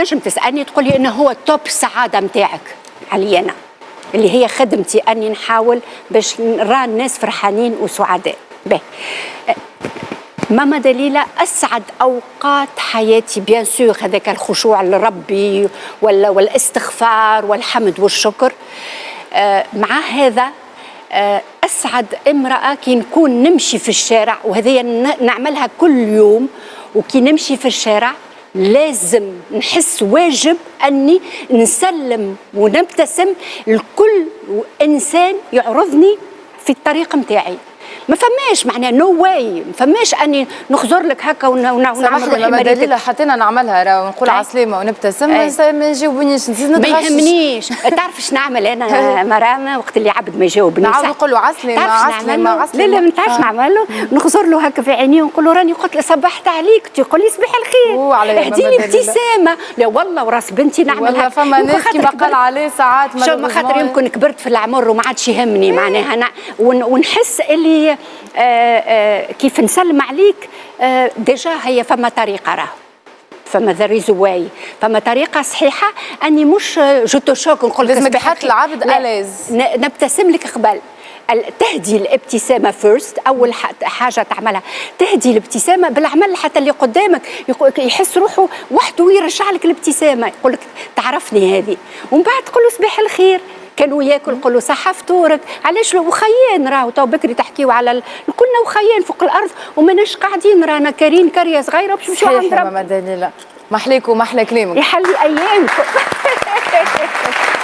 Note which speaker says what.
Speaker 1: تنجم تسألني تقول لي إنه هو top السعاده نتاعك علي أنا اللي هي خدمتي أني نحاول باش نرى الناس فرحانين وسعداء. به. ماما دليلة أسعد أوقات حياتي bien sûr هذاك الخشوع لربي ولا والاستغفار والحمد والشكر. آه مع هذا آه أسعد امرأة كي نكون نمشي في الشارع وهذه نعملها كل يوم وكي نمشي في الشارع لازم نحس واجب أني نسلم ونبتسم. لكل إنسان يعرضني في الطريق نتاعي ما فماش معناها no way ما فماش أني نخزر لك هكا ونعمل
Speaker 2: روحي دليل حطينا نعملها راه ونقول عسلامة ونبتسم ما يجاوبنيش. نزيد
Speaker 1: ما يهمنيش. تعرف إيش نعمل أنا مرام؟ وقت اللي عبد ما يجاوبني
Speaker 2: نعاود نقول له عسلامة عسلامة
Speaker 1: عسلامة. لا لا ما تعرفش نعمل له نخزر له هكا في عينيه ونقول له راني قلت له صبحت عليك تقول لي صباح الخير. اهديني ابتسامة. لا والله وراس بنتي نعمل
Speaker 2: والله فما ناس كيما قال عليه ساعات
Speaker 1: ما خاطر يمكن كبرت في العمر وما عادش يهمني معناها. أنا ونحس اللي آه آه كيف نسلم عليك آه ديجا هي فما طريقة راه فما ذا ريز واي فما طريقة صحيحة أني مش جو تو شوك نقول
Speaker 2: لك لازم تحط العبد الاز
Speaker 1: نبتسم لك قبل. تهدي الابتسامة first أول حاجة تعملها. تهدي الابتسامة بالعمل حتى اللي قدامك يحس روحه وحده ويرجع لك الابتسامة. يقول لك تعرفني هذه. ومن بعد تقول له صباح الخير. كانوا ياكل له صحة فطورك. علاش وخيان راهو. تو بكري تحكيو على ال... كنا وخيان فوق الأرض وماناش قاعدين رانا كارين كريه صغيرة باش نمشيو
Speaker 2: عند ربي. ما محليك ومحلى كلامك.
Speaker 1: يحلي ايامكم